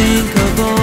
Think about.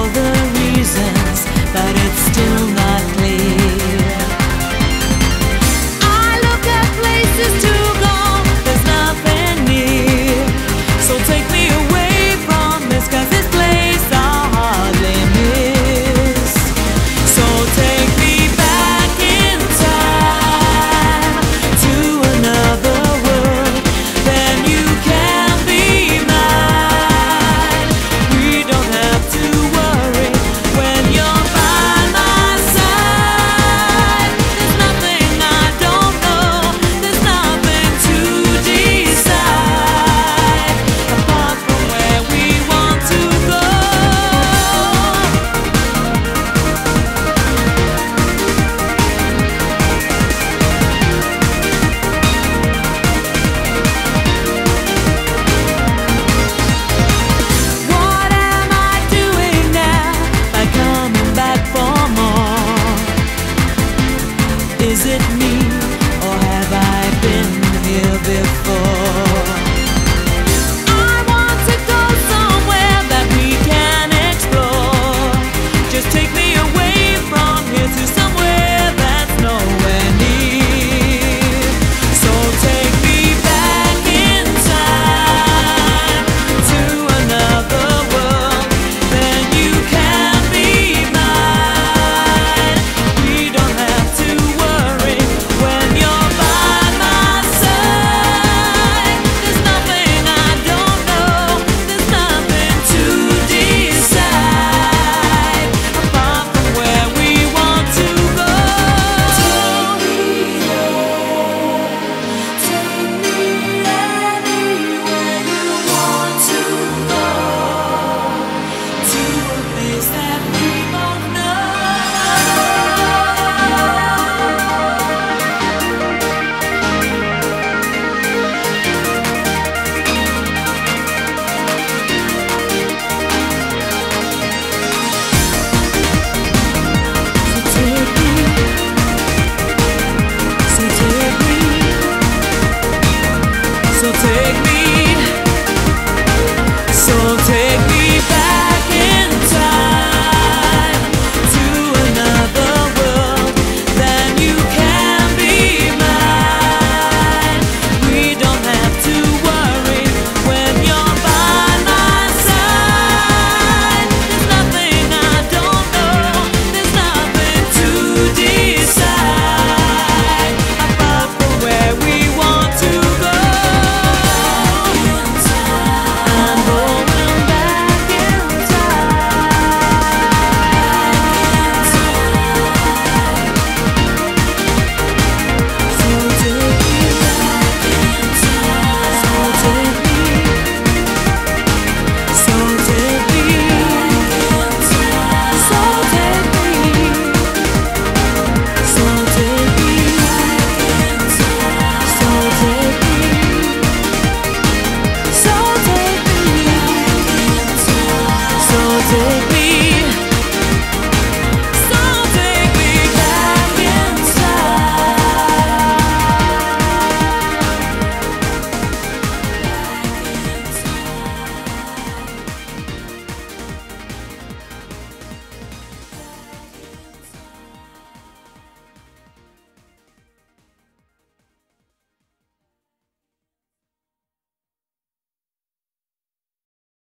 So take me